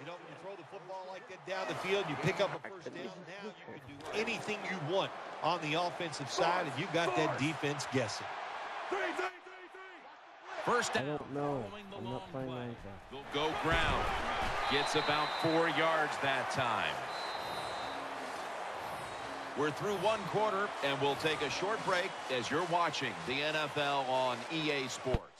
You know, when you throw the football like that down the field, you pick up a first down. Now you can do anything you want on the offensive side, and you got that defense guessing. First down. I don't know. I'm not playing play. They'll go ground. Gets about four yards that time. We're through one quarter, and we'll take a short break as you're watching the NFL on EA Sports.